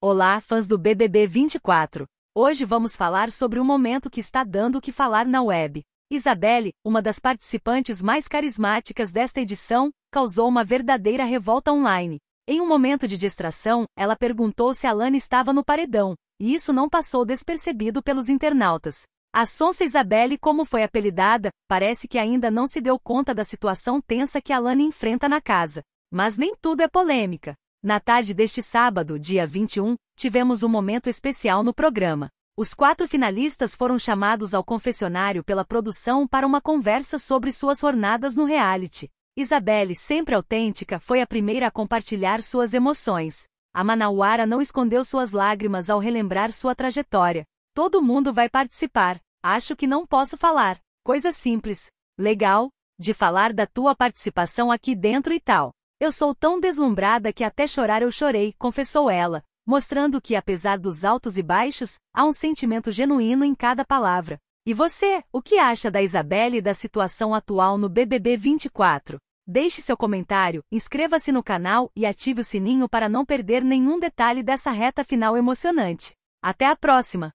Olá, fãs do BBB 24. Hoje vamos falar sobre um momento que está dando o que falar na web. Isabelle, uma das participantes mais carismáticas desta edição, causou uma verdadeira revolta online. Em um momento de distração, ela perguntou se Alana estava no paredão, e isso não passou despercebido pelos internautas. A sonsa Isabelle, como foi apelidada, parece que ainda não se deu conta da situação tensa que Alana enfrenta na casa. Mas nem tudo é polêmica. Na tarde deste sábado, dia 21, tivemos um momento especial no programa. Os quatro finalistas foram chamados ao confessionário pela produção para uma conversa sobre suas jornadas no reality. Isabelle, sempre autêntica, foi a primeira a compartilhar suas emoções. A Manauara não escondeu suas lágrimas ao relembrar sua trajetória. Todo mundo vai participar. Acho que não posso falar. Coisa simples. Legal? De falar da tua participação aqui dentro e tal. Eu sou tão deslumbrada que até chorar eu chorei, confessou ela, mostrando que, apesar dos altos e baixos, há um sentimento genuíno em cada palavra. E você, o que acha da Isabelle e da situação atual no BBB 24? Deixe seu comentário, inscreva-se no canal e ative o sininho para não perder nenhum detalhe dessa reta final emocionante. Até a próxima!